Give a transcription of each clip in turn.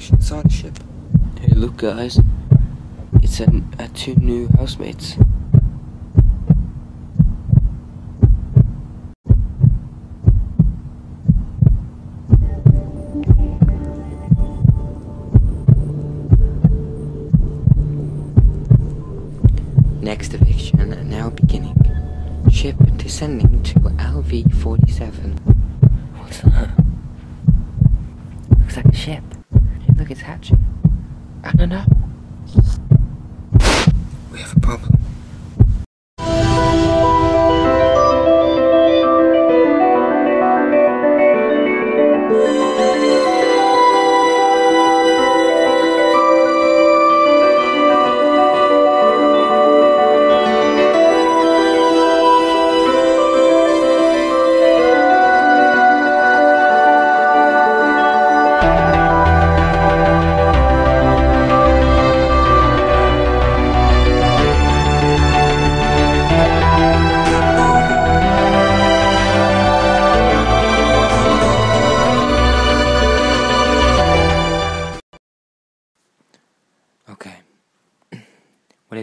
actually inside the ship. Hey, look, guys. It's an, uh, two new housemates. Next eviction now beginning. Ship descending to LV 47. What's that? Looks like a ship. Hatching. I don't know.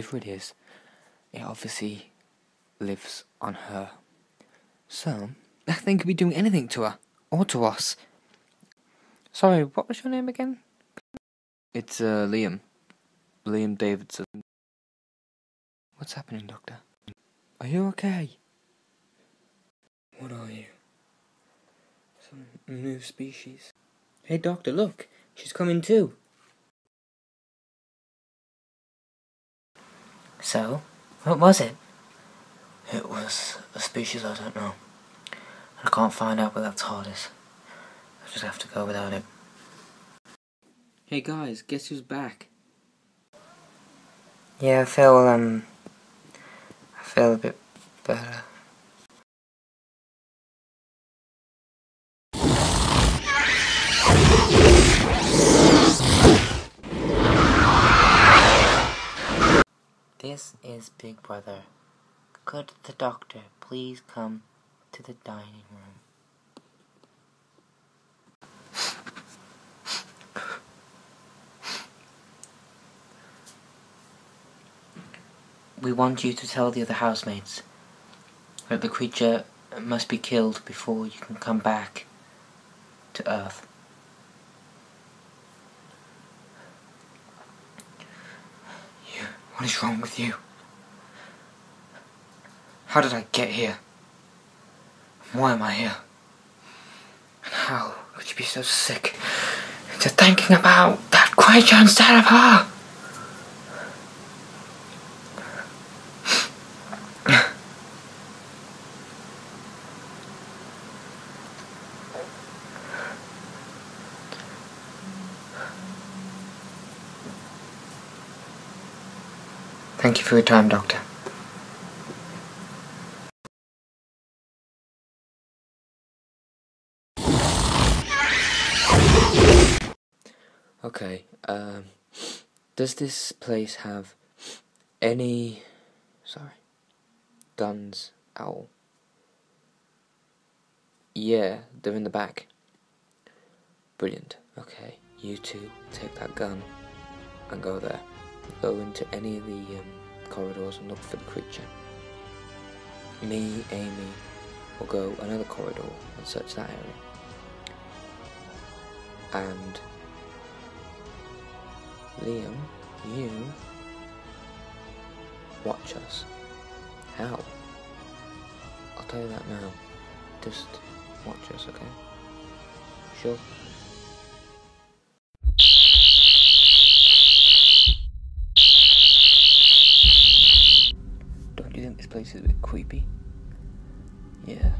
Whatever it is, it obviously lives on her. So, that thing could be doing anything to her, or to us. Sorry, what was your name again? It's, uh, Liam. Liam Davidson. What's happening, Doctor? Are you okay? What are you? Some new species? Hey, Doctor, look! She's coming too! So, what was it? It was a species I don't know. I can't find out without TARDIS. I just have to go without it. Hey guys, guess who's back? Yeah, I feel, um... I feel a bit better. This is Big Brother. Could the doctor please come to the dining room? We want you to tell the other housemates that the creature must be killed before you can come back to Earth. You, what is wrong with you? How did I get here? Why am I here? And how could you be so sick to thinking about that creature instead of her? Thank you for your time, Doctor. Okay, um, does this place have any, sorry, guns at all? Yeah, they're in the back. Brilliant. Okay, you two take that gun and go there. Go into any of the um, corridors and look for the creature. Me, Amy, will go another corridor and search that area. And Liam, you watch us. How? I'll tell you that now. Just watch us, okay? Sure. Place is a bit creepy? Yeah.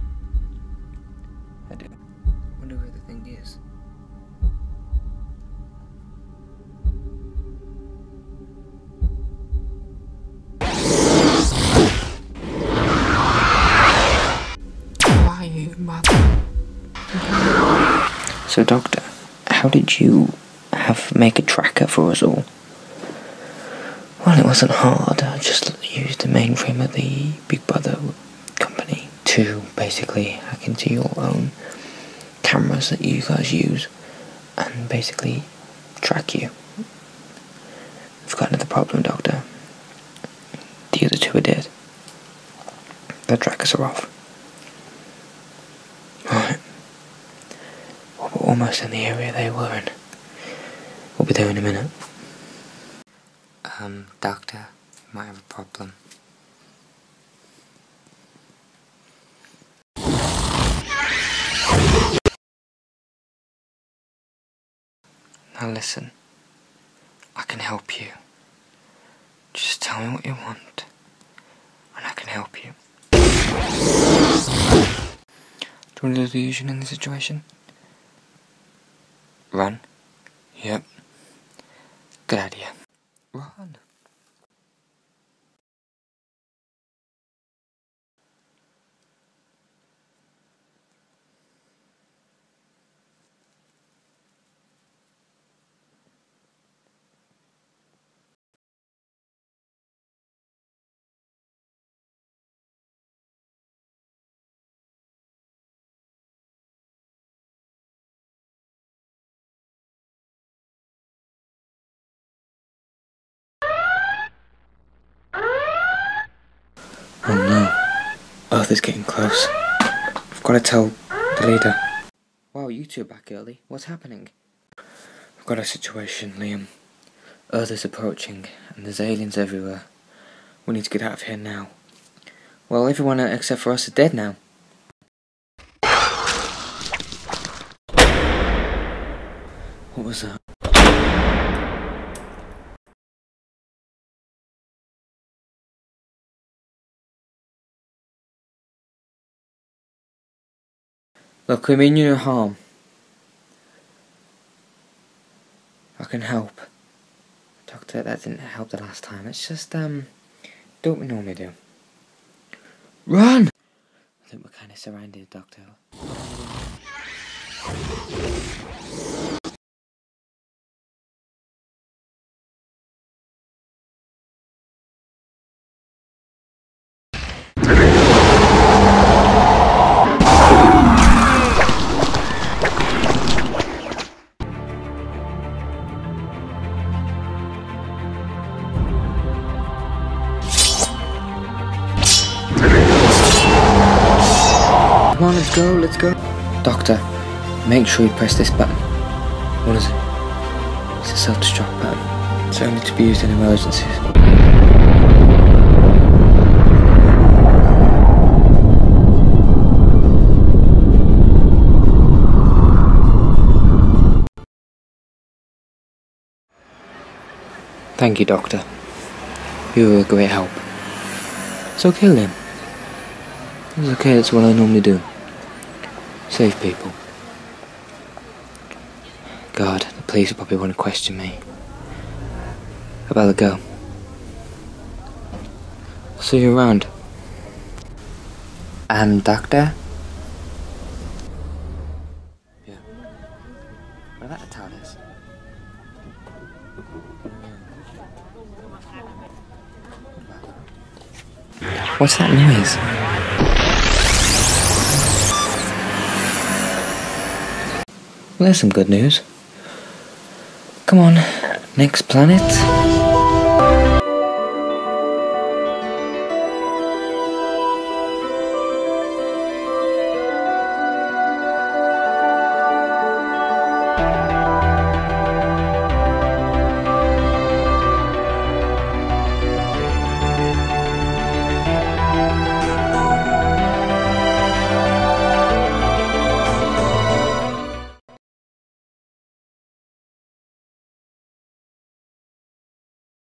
I do. Wonder where the thing is. Why you mother? So, Doctor, how did you have make a tracker for us all? Well, it wasn't hard. I just used the mainframe of the Big Brother company to basically hack into your own cameras that you guys use and basically track you. We've got another problem, Doctor. The other two are dead. The trackers are off. Right. Well, we're almost in the area they were in. We'll be there in a minute. Um, Doctor, might have a problem. Now listen, I can help you. Just tell me what you want, and I can help you. Do you want a usual in this situation? Run? Yep. Good idea. Run. Oh no. Oh, Earth is getting close. I've got to tell the leader. Wow, you two are back early. What's happening? I've got a situation, Liam. Earth is approaching, and there's aliens everywhere. We need to get out of here now. Well, everyone except for us is dead now. What was that? Look, we mean you no harm. I can help. Doctor, that didn't help the last time. It's just, um, do what we normally do. Run! I think we're kind of surrounded, Doctor. Come on, let's go, let's go. Doctor, make sure you press this button. What is it? It's a self-destruct button. It's only to be used in emergencies. Thank you, Doctor. You were a great help. So kill him. It's okay, that's what I normally do. Save people. God, the police will probably want to question me. I better go. See you around. Um, Doctor? Yeah. What about the is. What's that noise? Well, there's some good news. Come on, next planet.